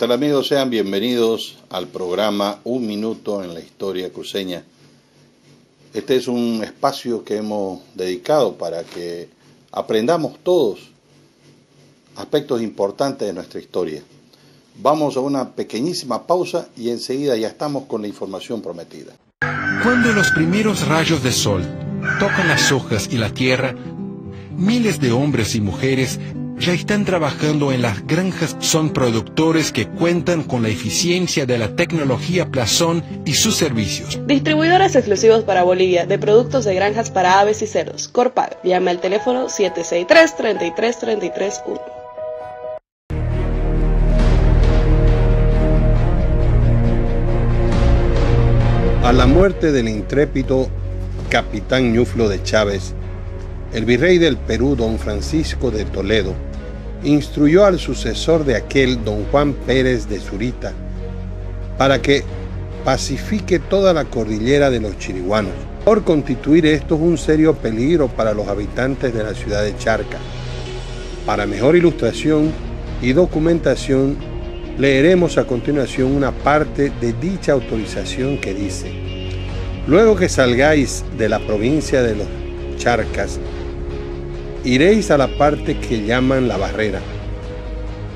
tal amigos? Sean bienvenidos al programa Un Minuto en la Historia Cruceña. Este es un espacio que hemos dedicado para que aprendamos todos aspectos importantes de nuestra historia. Vamos a una pequeñísima pausa y enseguida ya estamos con la información prometida. Cuando los primeros rayos de sol tocan las hojas y la tierra, miles de hombres y mujeres ya están trabajando en las granjas. Son productores que cuentan con la eficiencia de la tecnología Plazón y sus servicios. Distribuidores exclusivos para Bolivia de productos de granjas para aves y cerdos. Corpag. Llame al teléfono 763 33 33 1. A la muerte del intrépido capitán Ñuflo de Chávez, el virrey del Perú, don Francisco de Toledo, instruyó al sucesor de aquel, don Juan Pérez de Zurita, para que pacifique toda la cordillera de los chiriguanos, por constituir esto un serio peligro para los habitantes de la ciudad de Charca. Para mejor ilustración y documentación, leeremos a continuación una parte de dicha autorización que dice, Luego que salgáis de la provincia de los Charcas, iréis a la parte que llaman la barrera,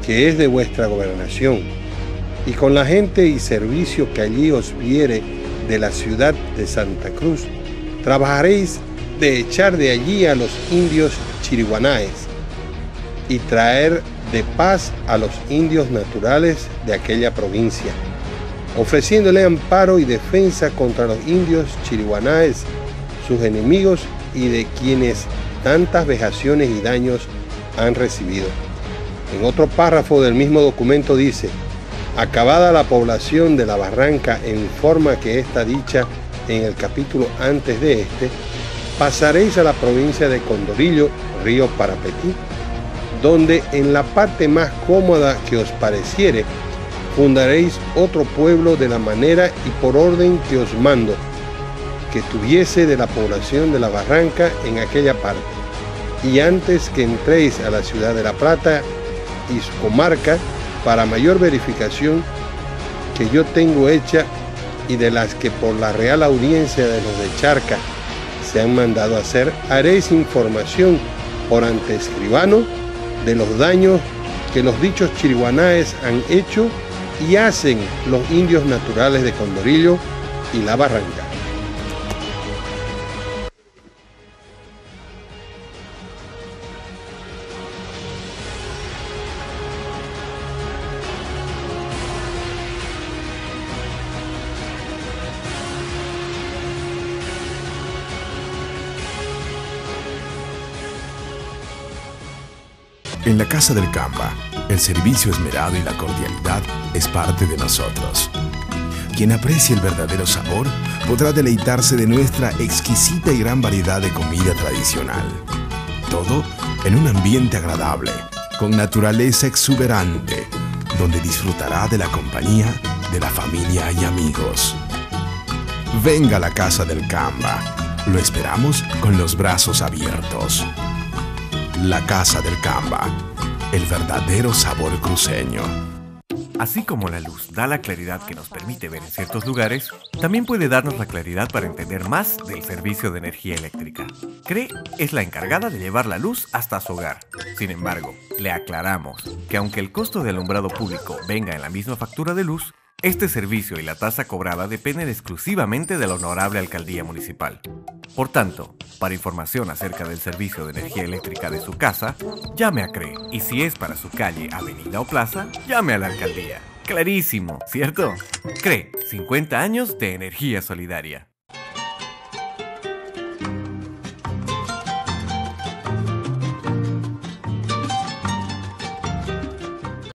que es de vuestra gobernación, y con la gente y servicio que allí os viere de la ciudad de Santa Cruz, trabajaréis de echar de allí a los indios chiriguanaes y traer de paz a los indios naturales de aquella provincia, ofreciéndole amparo y defensa contra los indios chiriguanaes, sus enemigos y de quienes tantas vejaciones y daños han recibido. En otro párrafo del mismo documento dice, acabada la población de la barranca en forma que está dicha en el capítulo antes de este, pasaréis a la provincia de Condorillo, río Parapetí, donde en la parte más cómoda que os pareciere, fundaréis otro pueblo de la manera y por orden que os mando, que tuviese de la población de la barranca en aquella parte. Y antes que entréis a la ciudad de La Plata y su comarca, para mayor verificación que yo tengo hecha y de las que por la Real Audiencia de los de Charca se han mandado hacer, haréis información por ante escribano de los daños que los dichos chiriguanaes han hecho y hacen los indios naturales de Condorillo y La Barranca. En la Casa del Camba, el servicio esmerado y la cordialidad es parte de nosotros. Quien aprecie el verdadero sabor podrá deleitarse de nuestra exquisita y gran variedad de comida tradicional. Todo en un ambiente agradable, con naturaleza exuberante, donde disfrutará de la compañía de la familia y amigos. Venga a la Casa del Camba. Lo esperamos con los brazos abiertos. La Casa del Camba, el verdadero sabor cruceño. Así como la luz da la claridad que nos permite ver en ciertos lugares, también puede darnos la claridad para entender más del servicio de energía eléctrica. CRE es la encargada de llevar la luz hasta su hogar. Sin embargo, le aclaramos que aunque el costo de alumbrado público venga en la misma factura de luz, este servicio y la tasa cobrada dependen exclusivamente de la honorable alcaldía municipal. Por tanto, para información acerca del servicio de energía eléctrica de su casa, llame a CRE. Y si es para su calle, avenida o plaza, llame a la alcaldía. Clarísimo, ¿cierto? CRE, 50 años de energía solidaria.